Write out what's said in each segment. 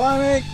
Climbing.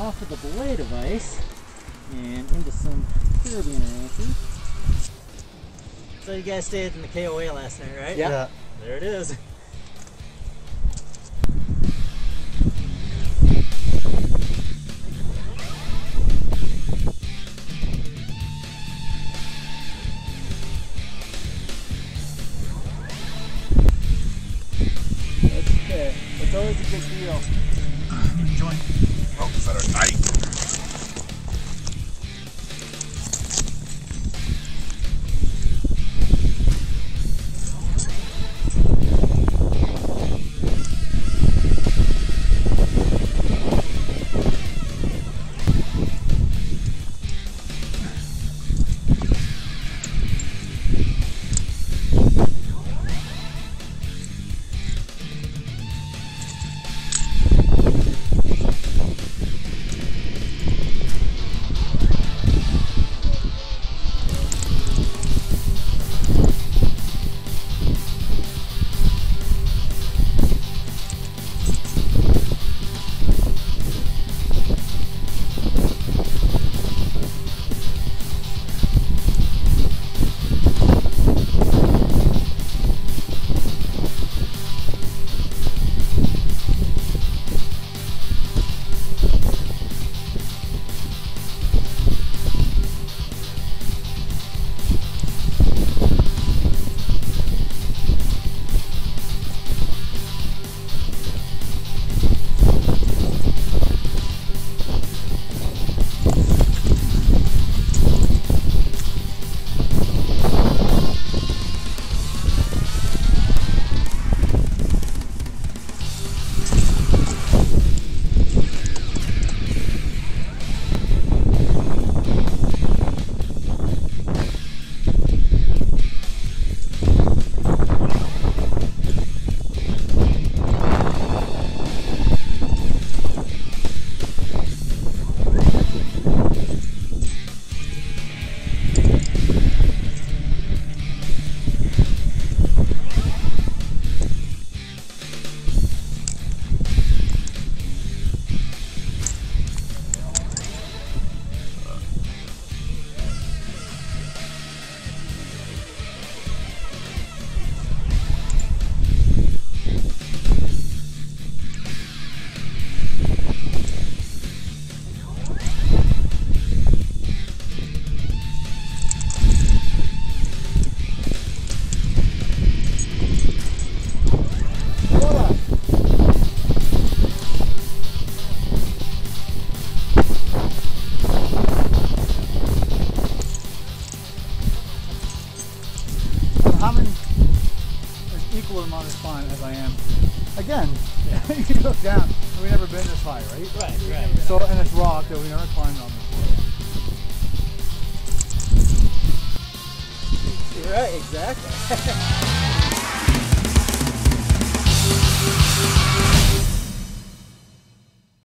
Off of the belay device and into some carabiner anchors. So you guys stayed in the KOA last night, right? Yeah. There it is. That's okay. It's always a big deal. Ropes that are tight. As I am. Again, you look down, we've never been this high, right? Right, right. So, and it's rock that we never climbed on before. Right, exactly.